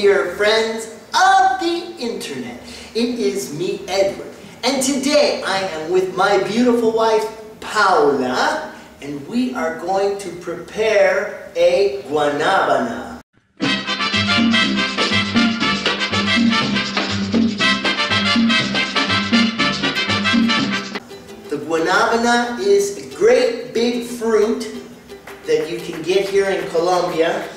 dear friends of the internet. It is me, Edward, and today I am with my beautiful wife, Paula, and we are going to prepare a guanabana. The guanabana is a great big fruit that you can get here in Colombia.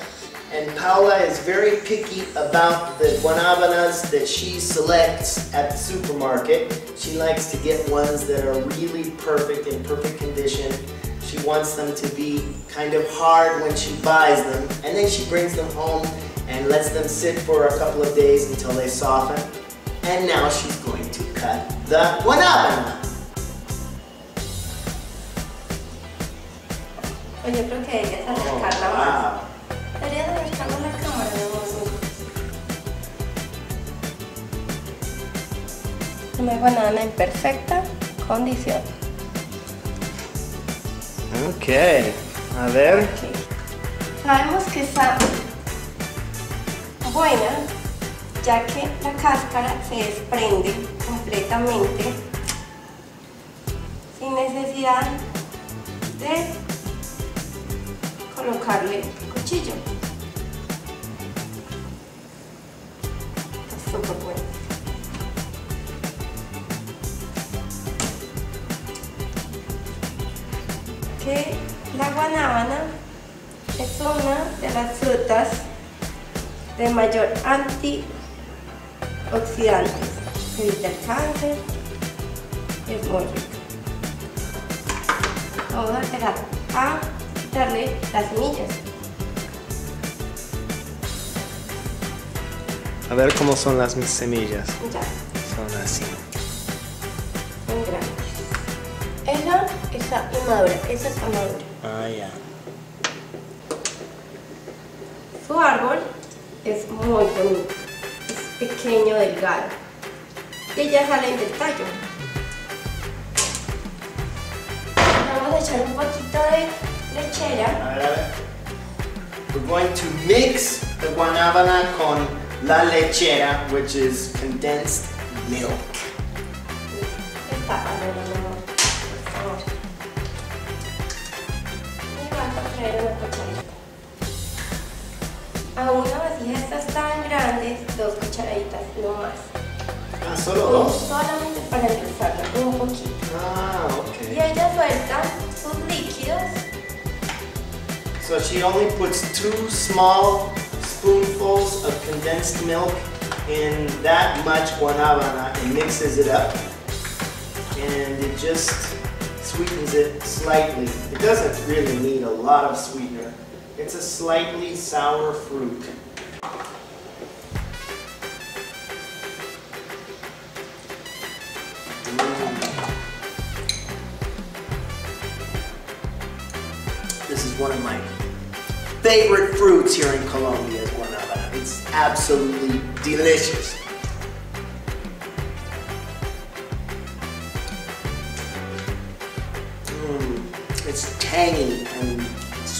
And Paula is very picky about the guanabanas that she selects at the supermarket. She likes to get ones that are really perfect, in perfect condition. She wants them to be kind of hard when she buys them. And then she brings them home and lets them sit for a couple of days until they soften. And now she's going to cut the guanabana. Pues creo que deberías Oh, wow. Una banana en perfecta condición. Ok, a ver. Sabemos que está buena, ya que la cáscara se desprende completamente sin necesidad de colocarle cuchillo. Está súper bueno. Que la guanábana es una de las frutas de mayor antioxidantes. Evita el cáncer. Es muy rica. Vamos a empezar a quitarle las semillas. A ver cómo son las mis semillas. Ya, Son así. son grandes. Esa está inmadura, esa está madura. Ah, ya. Su árbol es muy bonito, es pequeño, delgado. Y ya salen del tallo. Vamos a echar un poquito de lechera. A ver, a ver. We're going to mix the guanabana con la lechera, which is condensed milk. Está A una vasija de estas tan grandes, dos cucharaditas, no más. Ah, solo dos. Solamente para endulzarla, un poquito. Ah, Y ella suelta sus líquidos So she only puts two small spoonfuls of condensed milk in that much guanabana and mixes it up. And it just sweetens it slightly. It doesn't really need a lot of sweetener. It's a slightly sour fruit. This is one of my favorite fruits here in Colombia is guanabana. It's absolutely delicious. Mm, it's tangy and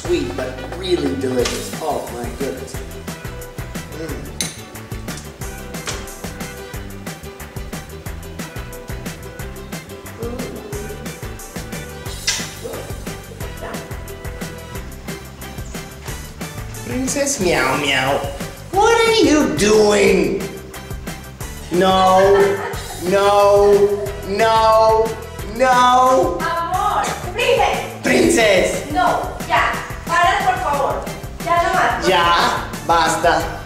sweet, but really delicious. Oh my goodness. Mm. Princess Meow Meow, what are you doing? No, no, no, no. Amor, Princess. Princess, Já basta.